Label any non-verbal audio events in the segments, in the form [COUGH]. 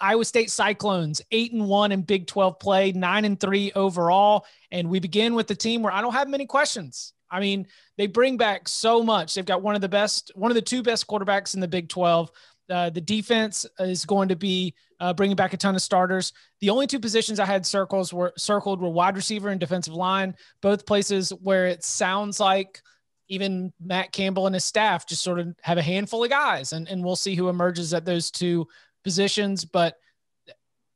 Iowa State Cyclones, eight and one in Big 12 play, nine and three overall. And we begin with the team where I don't have many questions. I mean, they bring back so much. They've got one of the best, one of the two best quarterbacks in the Big 12. Uh, the defense is going to be uh, bringing back a ton of starters. The only two positions I had circles were circled were wide receiver and defensive line, both places where it sounds like even Matt Campbell and his staff just sort of have a handful of guys, and, and we'll see who emerges at those two positions. But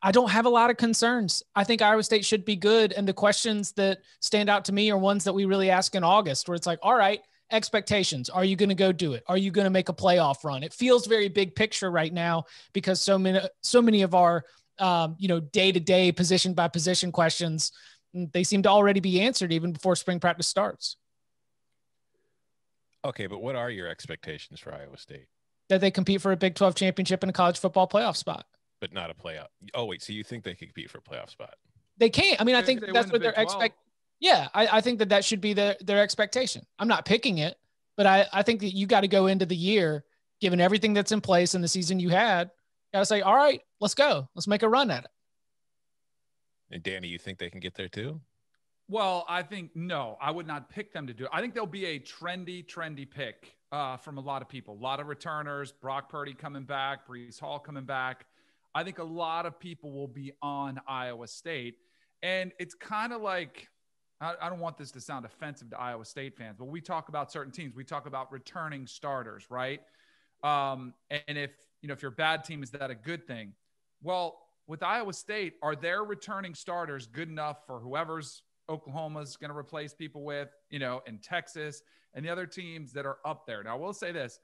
I don't have a lot of concerns. I think Iowa State should be good. And the questions that stand out to me are ones that we really ask in August, where it's like, all right, expectations. Are you going to go do it? Are you going to make a playoff run? It feels very big picture right now because so many, so many of our, um, you know, day to day, position by position questions, mm, they seem to already be answered even before spring practice starts. Okay, but what are your expectations for Iowa State? That they compete for a Big 12 championship and a college football playoff spot. But not a playoff. Oh, wait. So you think they could compete for a playoff spot? They can't. I mean, I think that's what they're expect. Yeah, I, I, think that that should be their their expectation. I'm not picking it, but I, I think that you got to go into the year, given everything that's in place in the season you had, got to say, all right, let's go, let's make a run at it. And Danny, you think they can get there too? Well, I think no, I would not pick them to do it. I think they'll be a trendy, trendy pick uh, from a lot of people. A lot of returners, Brock Purdy coming back, Breece Hall coming back. I think a lot of people will be on Iowa State. And it's kind of like I, I don't want this to sound offensive to Iowa State fans, but we talk about certain teams. We talk about returning starters, right? Um, and if you know if your bad team is that a good thing? Well, with Iowa State, are their returning starters good enough for whoever's Oklahoma's going to replace people with, you know, and Texas and the other teams that are up there? Now, I will say this: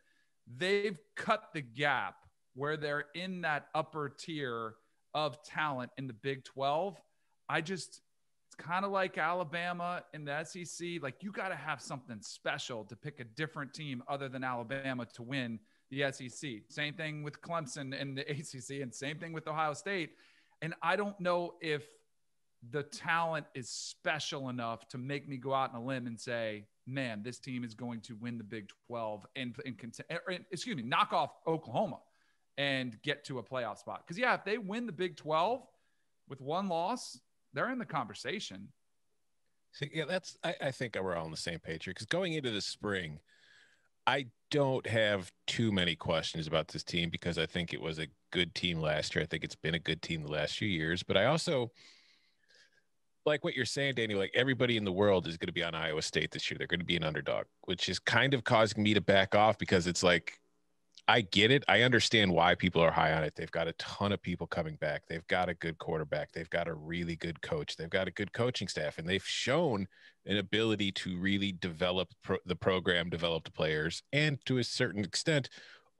they've cut the gap where they're in that upper tier of talent in the Big 12. I just it's kind of like Alabama in the SEC. Like you got to have something special to pick a different team other than Alabama to win the SEC. Same thing with Clemson and the [LAUGHS] ACC, and same thing with Ohio State. And I don't know if the talent is special enough to make me go out on a limb and say, man, this team is going to win the Big 12 and, and, and excuse me, knock off Oklahoma and get to a playoff spot. Because, yeah, if they win the Big 12 with one loss, they're in the conversation. So, yeah, that's, I, I think we're all on the same page here because going into the spring, I don't have too many questions about this team because I think it was a good team last year. I think it's been a good team the last few years, but I also like what you're saying, Danny. Like everybody in the world is going to be on Iowa State this year. They're going to be an underdog, which is kind of causing me to back off because it's like I get it. I understand why people are high on it. They've got a ton of people coming back. They've got a good quarterback. They've got a really good coach. They've got a good coaching staff, and they've shown an ability to really develop pro- the program, develop the players, and to a certain extent,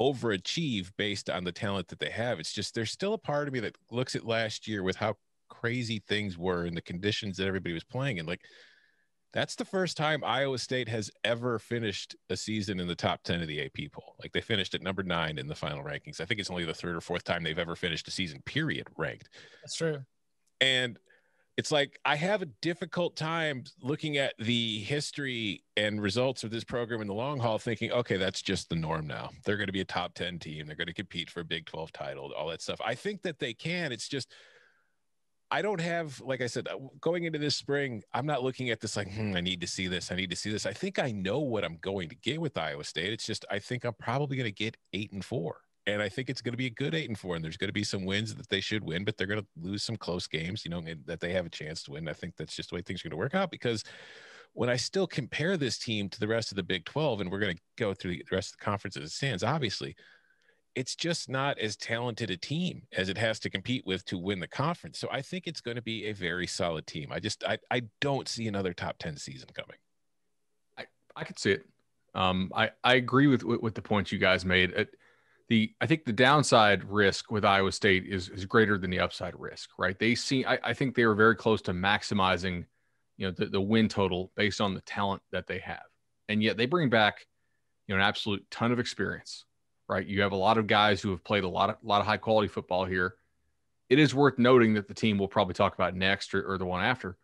overachieve based on the talent that they have. It's just there's still a part of me that looks at last year with how crazy things were and the conditions that everybody was playing in. Like that's the first time Iowa State has ever finished a season in the top 10 of the AP poll. Like they finished at number nine in the final rankings. I think it's only the third or fourth time they've ever finished a season, period, ranked. That's true. And it's like I have a difficult time looking at the history and results of this program in the long haul, thinking, okay, that's just the norm now. They're going to be a top 10 team. They're going to compete for a Big 12 title, all that stuff. I think that they can. It's just, I don't have, like I said, uh, going into this spring, I'm not looking at this like, hmm, I need to see this. I need to see this. I think I know what I'm going to get with Iowa State. It's just, I think I'm probably going to get eight and four. And I think it's going to be a good eight and four. And there's going to be some wins that they should win, but they're going to lose some close games, you know, that they have a chance to win. I think that's just the way things are going to work out because when I still compare this team to the rest of the Big 12, and we're going to go through the rest of the conference as it stands, obviously, it's just not as talented a team as it has to compete with to win the conference. So I think it's going to be a very solid team. I just I, I don't see another top 10 season coming. I, I could see it. Um, I, I agree with, with, with the points you guys made. It, the I think the downside risk with Iowa State is is greater than the upside risk, right? They see I, I think they were very close to maximizing, you know, the, the win total based on the talent that they have. And yet they bring back, you know, an absolute ton of experience right? You have a lot of guys who have played a lot of lot of high quality football here. It is worth noting that the team we'll probably talk about next or, or the one after.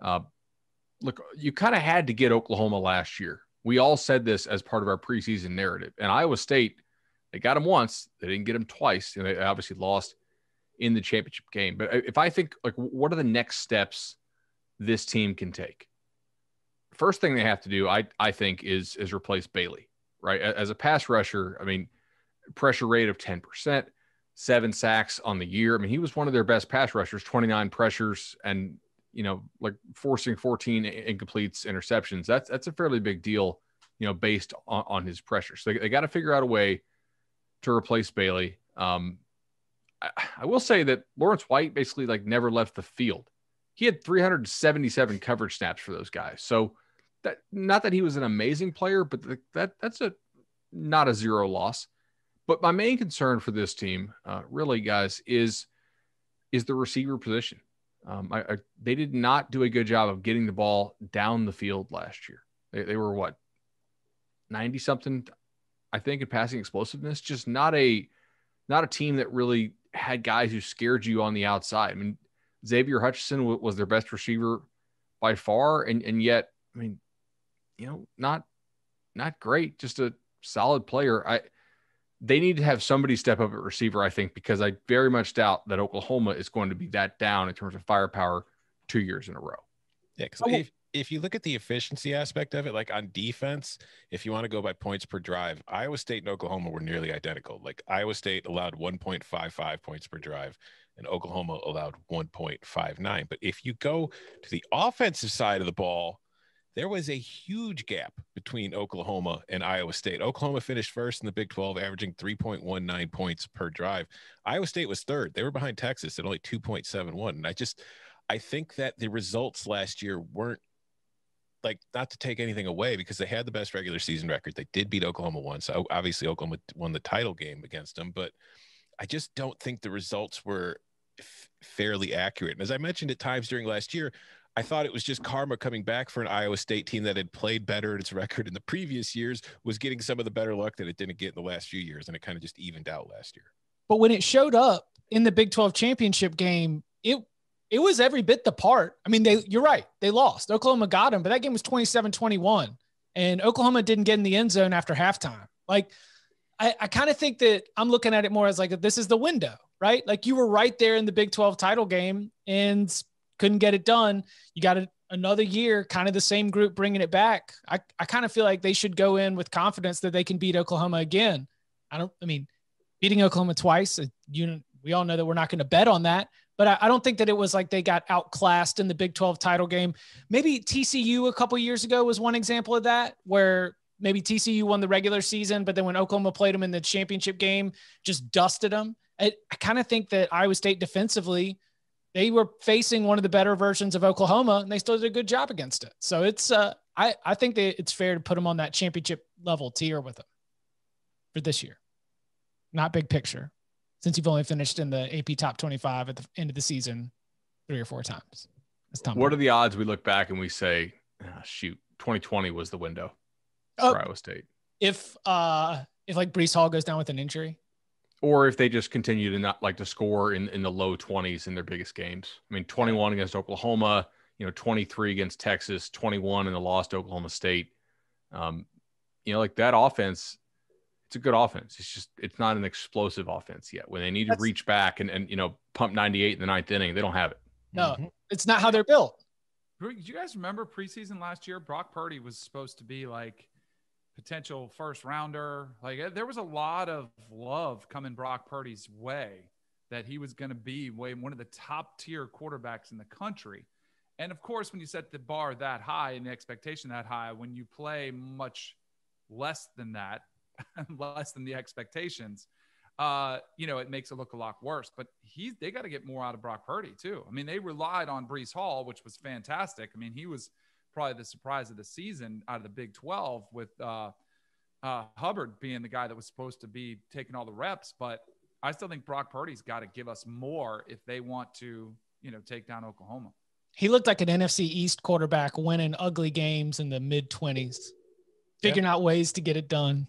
Uh, look, you kind of had to get Oklahoma last year. We all said this as part of our preseason narrative. And Iowa State, they got them once, they didn't get them twice, and they obviously lost in the championship game. But if I think like what are the next steps this team can take? First thing they have to do, I I think, is is replace Bailey, right? As a pass rusher, I mean, pressure rate of 10%, seven sacks on the year. I mean, he was one of their best pass rushers, 29 pressures and you know, like forcing 14 incompletes, interceptions. That's that's a fairly big deal, you know, based on, on his pressure. So they, they got to figure out a way to replace Bailey. Um, I, I will say that Lawrence White basically like never left the field. He had 377 coverage snaps for those guys. So that not that he was an amazing player, but that that's a not a zero loss. But my main concern for this team, uh, really, guys, is is the receiver position. Um, I, I, they did not do a good job of getting the ball down the field last year. They, they were what ninety something, I think, in passing explosiveness. Just not a not a team that really had guys who scared you on the outside. I mean, Xavier Hutchinson w- was their best receiver by far, and and yet, I mean, you know, not not great, just a solid player. I they need to have somebody step up at receiver, I think, because I very much doubt that Oklahoma is going to be that down in terms of firepower two years in a row. Yeah, because oh. if, if you look at the efficiency aspect of it, like on defense, if you want to go by points per drive, Iowa State and Oklahoma were nearly identical. Like Iowa State allowed 1.55 points per drive, and Oklahoma allowed 1.59. But if you go to the offensive side of the ball, there was a huge gap between Oklahoma and Iowa State. Oklahoma finished first in the Big 12, averaging 3.19 points per drive. Iowa State was third. They were behind Texas at only 2.71. And I just, I think that the results last year weren't like not to take anything away because they had the best regular season record. They did beat Oklahoma once. So obviously, Oklahoma won the title game against them, but I just don't think the results were f- fairly accurate. And as I mentioned at times during last year, I thought it was just karma coming back for an Iowa State team that had played better at its record in the previous years, was getting some of the better luck that it didn't get in the last few years. And it kind of just evened out last year. But when it showed up in the Big 12 championship game, it it was every bit the part. I mean, they you're right. They lost. Oklahoma got them, but that game was 27-21. And Oklahoma didn't get in the end zone after halftime. Like I, I kind of think that I'm looking at it more as like this is the window, right? Like you were right there in the Big 12 title game and couldn't get it done. You got a, another year, kind of the same group bringing it back. I, I kind of feel like they should go in with confidence that they can beat Oklahoma again. I don't, I mean, beating Oklahoma twice, uh, you we all know that we're not going to bet on that, but I, I, don't think that it was like they got outclassed in the Big 12 title game. Maybe TCU a couple years ago was one example of that, where maybe TCU won the regular season, but then when Oklahoma played them in the championship game, just dusted them. I, I kind of think that Iowa State defensively they were facing one of the better versions of Oklahoma, and they still did a good job against it. So it's uh, I I think that it's fair to put them on that championship level tier with them for this year, not big picture, since you've only finished in the AP top twenty five at the end of the season three or four times. What are the odds we look back and we say, oh, shoot, 2020 was the window for uh, Iowa State? If uh if like Breece Hall goes down with an injury, or if they just continue to not like to score in, in the low 20s in their biggest games. I mean, 21 against Oklahoma, you know, 23 against Texas, 21 in the lost Oklahoma State. Um, you know, like that offense, it's a good offense. It's just it's not an explosive offense yet. When they need That's, to reach back and and you know pump 98 in the ninth inning, they don't have it. No, mm-hmm. it's not how they're built. Do you guys remember preseason last year? Brock Purdy was supposed to be like potential first rounder. Like there was a lot of love coming Brock Purdy's way that he was going to be one of the top tier quarterbacks in the country. And of course, when you set the bar that high and the expectation that high, when you play much less than that, [LAUGHS] less than the expectations, uh, you know, it makes it look a lot worse. But he's they got to get more out of Brock Purdy too. I mean, they relied on Breece Hall, which was fantastic. I mean, he was probably the surprise of the season out of the Big 12 with uh, uh, Hubbard being the guy that was supposed to be taking all the reps. But I still think Brock Purdy's got to give us more if they want to, you know, take down Oklahoma. He looked like an NFC East quarterback winning ugly games in the mid 20s, figuring yep. out ways to get it done.